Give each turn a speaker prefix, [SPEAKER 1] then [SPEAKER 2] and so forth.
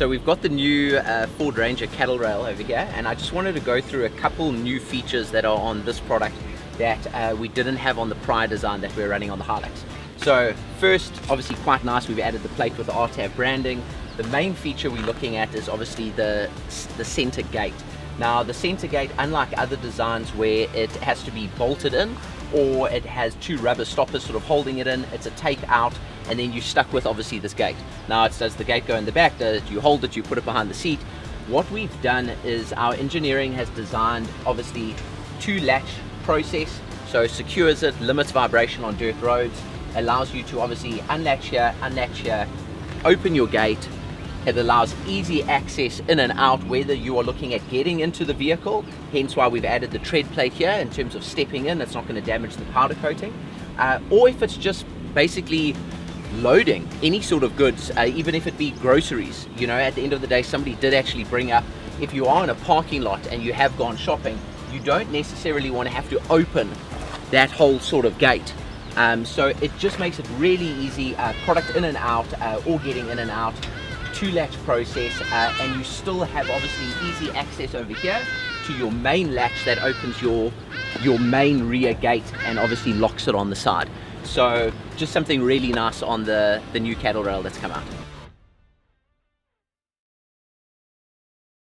[SPEAKER 1] So we've got the new uh, Ford Ranger cattle rail over here and I just wanted to go through a couple new features that are on this product that uh, we didn't have on the prior design that we're running on the Hilux. So first, obviously quite nice, we've added the plate with the Artav branding. The main feature we're looking at is obviously the, the center gate. Now the center gate, unlike other designs where it has to be bolted in or it has two rubber stoppers sort of holding it in, it's a take out and then you're stuck with obviously this gate. Now it does the gate go in the back, does you hold it, you put it behind the seat. What we've done is our engineering has designed obviously two latch process, so secures it, limits vibration on dirt roads, allows you to obviously unlatch here, unlatch here, open your gate, it allows easy access in and out whether you are looking at getting into the vehicle, hence why we've added the tread plate here in terms of stepping in, it's not going to damage the powder coating, uh, or if it's just basically loading any sort of goods, uh, even if it be groceries. You know, at the end of the day, somebody did actually bring up, if you are in a parking lot and you have gone shopping, you don't necessarily want to have to open that whole sort of gate. Um, so it just makes it really easy, uh, product in and out, uh, or getting in and out two latch process uh, and you still have obviously easy access over here to your main latch that opens your your main rear gate and obviously locks it on the side. So just something really nice on the the new cattle rail that's come out